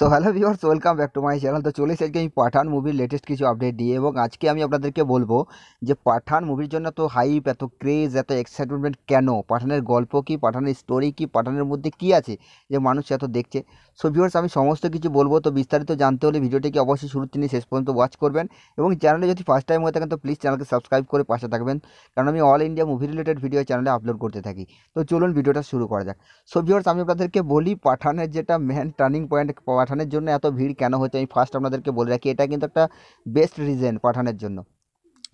So hello viewers welcome back to my channel তো চলে আজকে আমি পাঠান মুভির লেটেস্ট কিছু আপডেট দিয়ে এবং আজকে আমি আপনাদেরকে বলব যে পাঠান মুভির জন্য এত হাইপ এত ক্রেজ এত এক্সাইটমেন্ট কেন? পাঠানের গল্প কি? পাঠানের স্টোরি কি? পাঠানের মধ্যে কি আছে যে মানুষ এত দেখছে? সো ভিউয়ার্স আমি সমস্ত কিছু বলব। তো বিস্তারিত জানতে হলে ভিডিওটিকে অবশ্যই শুরু থেকে শেষ পর্যন্ত ওয়াচ করবেন এবং চ্যানেলে যদি ফার্স্ট টাইম হয়ে থাকেন, তো প্লিজ চ্যানেলকে সাবস্ক্রাইব করে পাশে থাকবেন। কারণ আমি all India movie related video চ্যানেলে আপলোড করতে থাকি। তো চলুন ভিডিওটা শুরু করা যাক। সো ভিউয়ার্স আমি আপনাদেরকে বলি, পাঠানের যেটা মেন টার্নিং পয়েন্ট পাঠানের জন্য এত ভিড় কেন হচ্ছে? আমি ফার্স্ট আপনাদেরকে বলে রাখি, এটা কিন্তু একটা বেস্ট রিজন পাঠানের জন্য।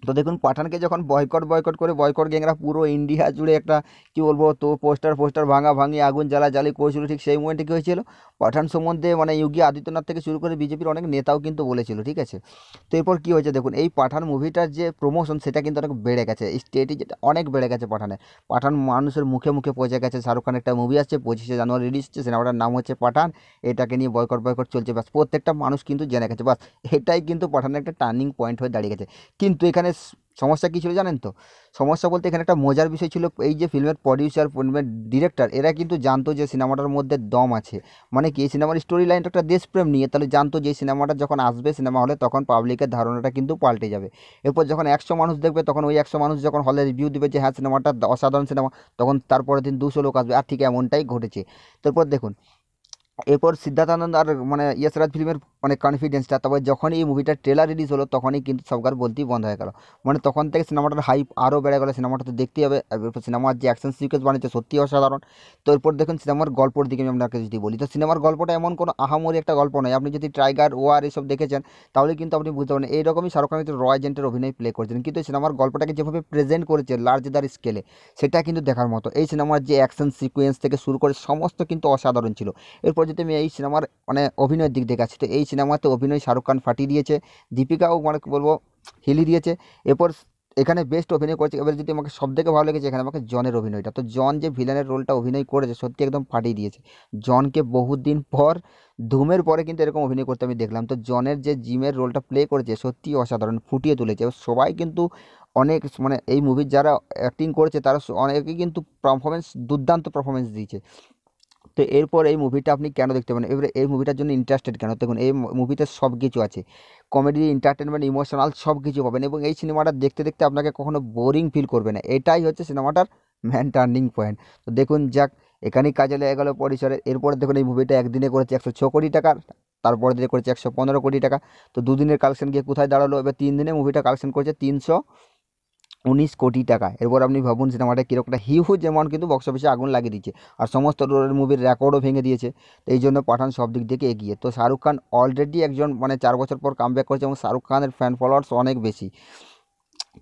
তো দেখুন, পাঠানকে যখন বয়কট বয়কট করে বয়কট গ্যাংরা পুরো ইন্ডিয়া জুড়ে একটা, কি বলব, তো পোস্টার পোস্টার ভাঙা ভাঙি আগুন জ্বালা জ্বালি করেছিল, ঠিক সেই মোমেন্টে কী হয়েছিল? পাঠান সম্বন্ধে মানে যোগী আদিত্যনাথ থেকে শুরু করে বিজেপির অনেক নেতাও কিন্তু বলেছিল, ঠিক আছে? তো এরপর কী হয়েছে দেখুন, এই পাঠান মুভিটার যে প্রমোশন সেটা কিন্তু অনেক বেড়ে গেছে স্টেটে যেটা অনেক বেড়ে গেছে পাঠানে। পাঠান মানুষের মুখে মুখে পৌঁছে গেছে শাহরুখ খানের একটা মুভি আসছে, পঁচিশে জানুয়ারি রিলিজ হচ্ছে সিনেমাটার নাম হচ্ছে পাঠান, এটাকে নিয়ে বয়কট বয়কট চলছে বাস প্রত্যেকটা মানুষ কিন্তু জেনে গেছে বাস এটাই কিন্তু পাঠানের একটা টার্নিং পয়েন্ট হয়ে দাঁড়িয়ে গেছে। কিন্তু এখানে সমস্যা কী ছিল জানেন তো? সমস্যা বলতে এখানে একটা মজার বিষয় ছিল, এই যে ফিল্মের প্রডিউসার ফিল্মের ডিরেক্টর এরা কিন্তু জানতো যে সিনেমাটার মধ্যে দম আছে। মানে কি, এই সিনেমার স্টোরি লাইনটা একটা দেশপ্রেম নিয়ে, তাহলে জানতো যে সিনেমাটা যখন আসবে, সিনেমা হলে তখন পাবলিকের ধারণাটা কিন্তু পাল্টে যাবে। এরপর যখন একশো মানুষ দেখবে, তখন ওই একশো মানুষ যখন হলে রিভিউ দেবে যে হ্যাঁ সিনেমাটা অসাধারণ সিনেমা, তখন তারপরের দিন দুশো লোক আসবে, আর ঠিক এমনটাই ঘটেছে। তারপর দেখুন, এরপর সিদ্ধার্থানন্দ আর মানে ইয়াসরাজ ফিল্মের মানে কনফিডেন্সটা তবে যখনই এই মুভিটার ট্রেলার রিলিজ হলো, তখনই কিন্তু সবকার বলতেই বন্ধ হয়ে গেল। মানে তখন থেকে সিনেমাটার হাইপ আরও বেড়ে গেলো সিনেমাটা তো দেখতেই হবে। এরপর সিনেমার যে অ্যাকশন সিকুয়েন্স বানিয়েছে সত্যি অসাধারণ। তো এরপর দেখুন সিনেমার গল্পর দিকে আমি আপনাকে যদি বলি, তো সিনেমার গল্পটা এমন কোনো আহামরি একটা গল্প নয়। আপনি যদি ট্রাইগার ওয়ার এসব দেখেছেন, তাহলে কিন্তু আপনি বুঝতে পারেন এইরকমই শাহরুখ খান কিন্তু র এজেন্টের অভিনয় প্লে করেছেন। কিন্তু সিনেমার গল্পটাকে যেভাবে প্রেজেন্ট করেছে লার্জ দার স্কেলে সেটা কিন্তু দেখার মতো। এই সিনেমার যে অ্যাকশন সিকুয়েন্স থেকে শুরু করে, সমস্ত কিন্তু অসাধারণ ছিল। এরপর যদি আমি এই সিনেমার মানে অভিনয়ের দিক দেখে আছি তো এই সিনেমাতে অভিনয় শাহরুখ খান ফাটিয়ে দিয়েছে, দীপিকাও মানে বলব, হিলি দিয়েছে। এরপর এখানে বেস্ট অভিনয় করেছে, এবার যদি আমাকে সব থেকে ভালো লেগেছে, এখানে আমাকে জনের অভিনয়টা। তো জন যে ভিলেনের রোলটা অভিনয় করেছে, সত্যি একদম ফাটিয়ে দিয়েছে। জনকে বহুদিন পর, ধুমের পরে কিন্তু এরকম অভিনয় করতে আমি দেখলাম। তো জনের যে জিমের রোলটা প্লে করেছে, সত্যি অসাধারণ, ফুটিয়ে তুলেছে। সবাই কিন্তু অনেক মানে এই মুভির যারা অ্যাক্টিং করেছে, তারা অনেকেই কিন্তু পারফরমেন্স দুর্দান্ত পারফরমেন্স দিয়েছে। তো এরপর এই মুভিটা আপনি কেন দেখতে পারেন? এবারে এই মুভিটার জন্য ইন্টারেস্টেড কেন? দেখুন, এই মুভিতে সব কিছু আছে। কমেডি এন্টারটেনমেন্ট ইমোশনাল সব কিছু পাবেন এবং এই সিনেমাটা দেখতে দেখতে আপনাকে কখনো বোরিং ফিল করবে না। এটাই হচ্ছে সিনেমাটার ম্যান টার্নিং পয়েন্ট তো দেখুন, যাক, এখানেই কাজে লেগে গেলো পরিসরে। এরপরে দেখুন, এই মুভিটা একদিনে করেছে একশো ছ কোটি টাকা, তারপরে দিনে করেছে একশো পনেরো কোটি টাকা। তো দুদিনের কালেকশন গিয়ে কোথায় দাঁড়াল? এবার তিন দিনে মুভিটা কালেকশন করেছে তিনশো উনিশ কোটি টাকা। এরপর আপনি ভাবুন সিনেমাটা কীরকম একটা হিউজ অ্যামাউন্ট কিন্তু বক্স অফিসে আগুন লাগিয়ে দিচ্ছে। আর সমস্ত মুভির রেকর্ডও ভেঙে দিয়েছে। তো এই জন্য পাঠান সব দিক থেকে এগিয়ে। তো শাহরুখ খান অলরেডি একজন মানে চার বছর পর কাম ব্যাক করেছে এবং শাহরুখ খানের ফ্যান ফলোয়ার্স অনেক বেশি।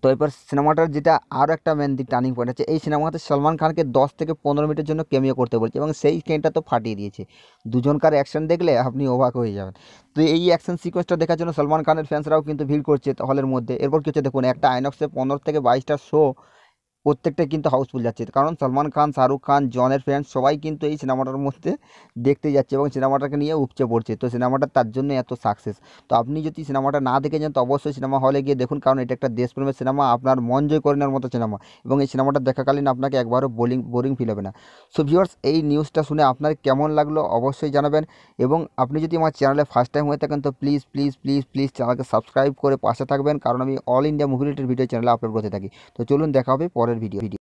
তো এরপর সিনেমাটার যেটা আরও একটা মেন দিক টার্নিং পয়েন্ট আছে, এই সিনেমাতে সলমান খানকে দশ থেকে পনেরো মিনিটের জন্য কেমিও করতে বলছে এবং সেই কেনটা তো ফাটিয়ে দিয়েছে। দুজনকার অ্যাকশন দেখলে আপনি অবাক হয়ে যাবেন। তো এই অ্যাকশন সিকোয়েন্সটা দেখার জন্য সলমান খানের ফ্যান্সরাও কিন্তু ভিড় করছে হলের মধ্যে। এরপর কী হচ্ছে দেখুন, একটা আইনক্সে পনেরো থেকে বাইশটা শো প্রত্যেকটা কিন্তু হাউসফুল যাচ্ছে। কারণ সলমান খান, শাহরুখ খান, জনের ফ্যান্স সবাই কিন্তু এই সিনেমাটার মধ্যে দেখতে যাচ্ছে এবং সিনেমাটাকে নিয়ে উপচে পড়ছে। তো সিনেমাটা তার জন্য এত সাকসেস তো আপনি যদি সিনেমাটা না দেখে যান, তো অবশ্যই সিনেমা হলে গিয়ে দেখুন, কারণ এটা একটা দেশপ্রেমের সিনেমা, আপনার মন জয় করে নেওয়ার মতো সিনেমা। এবং এই সিনেমাটা দেখাকালীন আপনাকে একবারও বোলিং বোরিং ফিল হবে না। সো ভিউয়ার্স এই নিউজটা শুনে আপনার কেমন লাগল অবশ্যই জানাবেন। এবং আপনি যদি আমার চ্যানেলে ফার্স্ট টাইম হয়ে থাকেন, তো প্লিজ প্লিজ প্লিজ প্লিজ চ্যানেলকে সাবস্ক্রাইব করে পাশে থাকবেন। কারণ আমি all India movie related video চ্যানেলে আপলোড করতে থাকি। তো চলুন দেখা হবে পরের ভিডিও ভিডিও